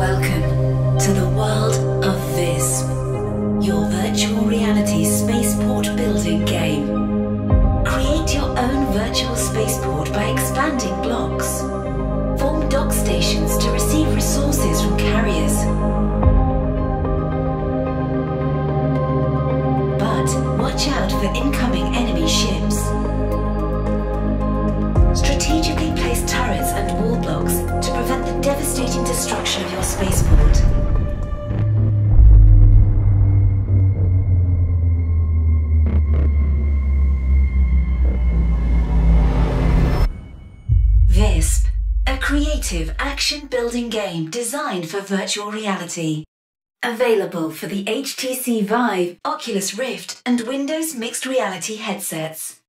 Welcome to the world of Visp, your virtual reality spaceport building game. Create your own virtual spaceport by expanding blocks. Form dock stations to receive resources from carriers. But watch out for incoming enemy ships. Strategically Preventing destruction of your spaceport. Visp, a creative action-building game designed for virtual reality. Available for the HTC Vive, Oculus Rift, and Windows Mixed Reality headsets.